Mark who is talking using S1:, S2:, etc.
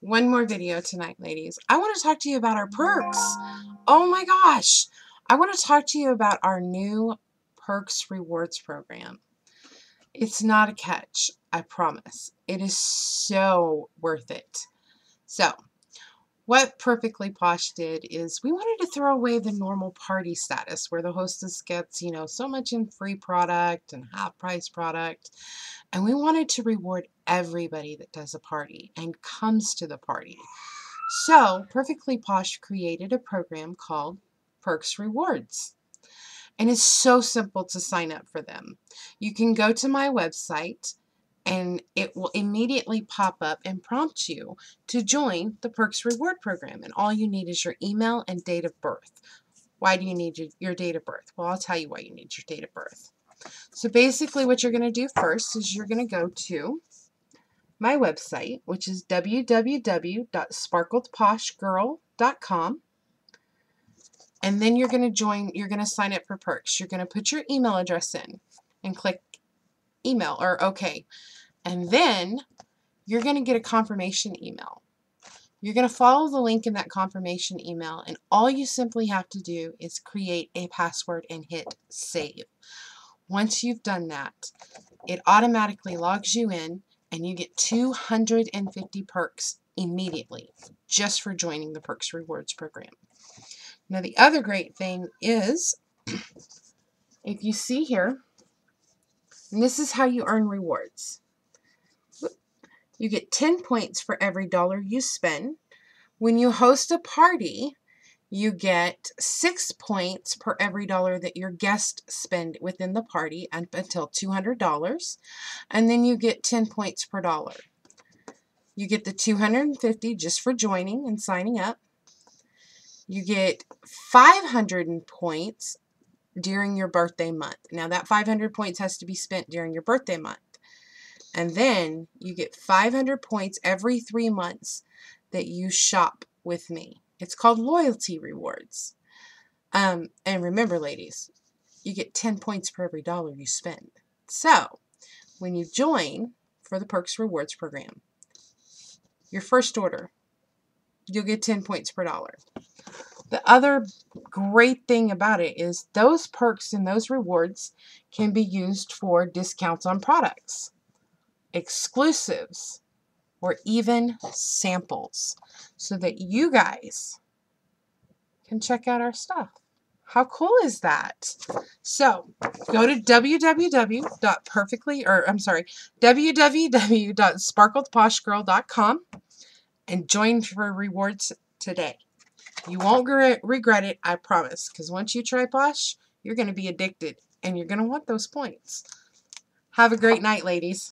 S1: one more video tonight, ladies. I want to talk to you about our perks. Oh my gosh. I want to talk to you about our new Perks Rewards program. It's not a catch, I promise. It is so worth it. So, what Perfectly Posh did is we wanted to throw away the normal party status where the hostess gets, you know, so much in free product and half price product. And we wanted to reward everybody that does a party and comes to the party. So, Perfectly Posh created a program called Perks Rewards. And it's so simple to sign up for them. You can go to my website and it will immediately pop up and prompt you to join the Perks Reward Program. And all you need is your email and date of birth. Why do you need your date of birth? Well, I'll tell you why you need your date of birth. So basically what you're going to do first is you're going to go to my website, which is www.sparkledposhgirl.com. And then you're going to join, you're going to sign up for perks. You're going to put your email address in and click email or okay. And then you're going to get a confirmation email. You're going to follow the link in that confirmation email and all you simply have to do is create a password and hit save. Once you've done that, it automatically logs you in and you get 250 perks immediately just for joining the Perks Rewards program. Now the other great thing is, if you see here, this is how you earn rewards. You get 10 points for every dollar you spend. When you host a party, you get 6 points per every dollar that your guests spend within the party up until $200. And then you get 10 points per dollar. You get the 250 just for joining and signing up. You get 500 points during your birthday month. Now that 500 points has to be spent during your birthday month. And then you get 500 points every three months that you shop with me. It's called loyalty rewards. Um, and remember, ladies, you get 10 points per every dollar you spend. So, when you join for the Perks Rewards program, your first order, you'll get 10 points per dollar. The other great thing about it is those perks and those rewards can be used for discounts on products, exclusives, or even samples so that you guys can check out our stuff. How cool is that? So go to www.perfectly, or I'm sorry, www.sparkledposhgirl.com and join for rewards today. You won't regret it, I promise. Because once you try Posh, you're going to be addicted. And you're going to want those points. Have a great night, ladies.